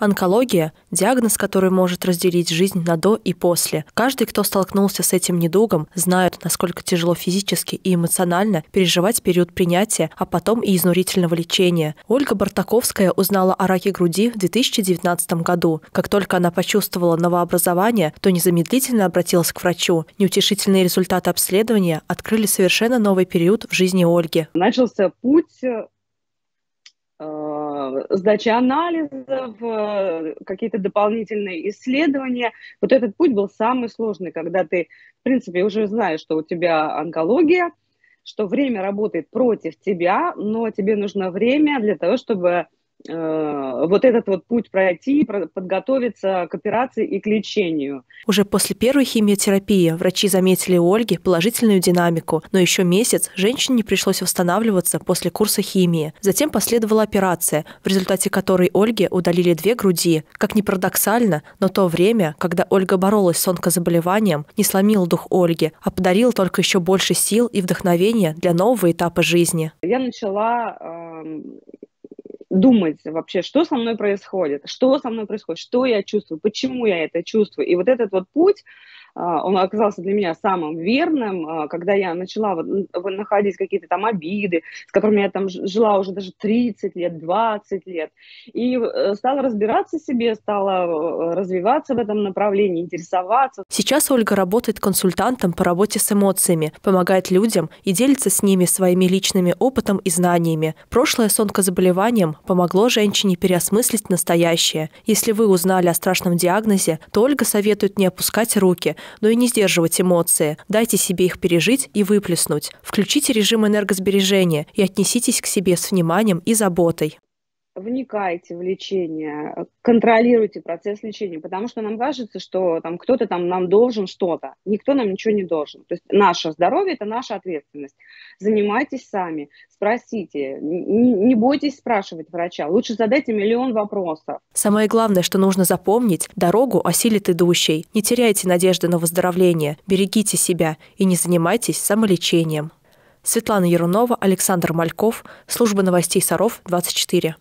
Онкология – диагноз, который может разделить жизнь на до и после. Каждый, кто столкнулся с этим недугом, знает, насколько тяжело физически и эмоционально переживать период принятия, а потом и изнурительного лечения. Ольга Бартаковская узнала о раке груди в 2019 году. Как только она почувствовала новообразование, то незамедлительно обратилась к врачу. Неутешительные результаты обследования открыли совершенно новый период в жизни Ольги. Начался путь Э, сдачи анализов, э, какие-то дополнительные исследования. Вот этот путь был самый сложный, когда ты, в принципе, уже знаешь, что у тебя онкология, что время работает против тебя, но тебе нужно время для того, чтобы вот этот вот путь пройти, подготовиться к операции и к лечению. Уже после первой химиотерапии врачи заметили у Ольги положительную динамику, но еще месяц женщине пришлось восстанавливаться после курса химии. Затем последовала операция, в результате которой Ольге удалили две груди. Как ни парадоксально, но то время, когда Ольга боролась с онкозаболеванием, не сломил дух Ольги, а подарил только еще больше сил и вдохновения для нового этапа жизни. Я начала э, думать вообще, что со мной происходит, что со мной происходит, что я чувствую, почему я это чувствую. И вот этот вот путь, он оказался для меня самым верным, а, когда я начала вот находить какие-то там обиды, с которыми я там жила уже даже 30 лет, 20 лет, и э, стала разбираться в себе, стала э, развиваться в этом направлении, интересоваться. Сейчас Ольга работает консультантом по работе с эмоциями, помогает людям и делится с ними своими личными опытом и знаниями. Прошлое с онкозаболеванием помогло женщине переосмыслить настоящее. Если вы узнали о страшном диагнозе, то Ольга советует не опускать руки, но и не сдерживать эмоции. Дайте себе их пережить и выплеснуть. Включите режим энергосбережения и отнеситесь к себе с вниманием и заботой вникайте в лечение, контролируйте процесс лечения, потому что нам кажется, что там кто-то там нам должен что-то. Никто нам ничего не должен. То есть наше здоровье – это наша ответственность. Занимайтесь сами, спросите, не, не бойтесь спрашивать врача, лучше задайте миллион вопросов. Самое главное, что нужно запомнить – дорогу осилит идущий. Не теряйте надежды на выздоровление, берегите себя и не занимайтесь самолечением. Светлана Ярунова, Александр Мальков, служба новостей Саров, 24.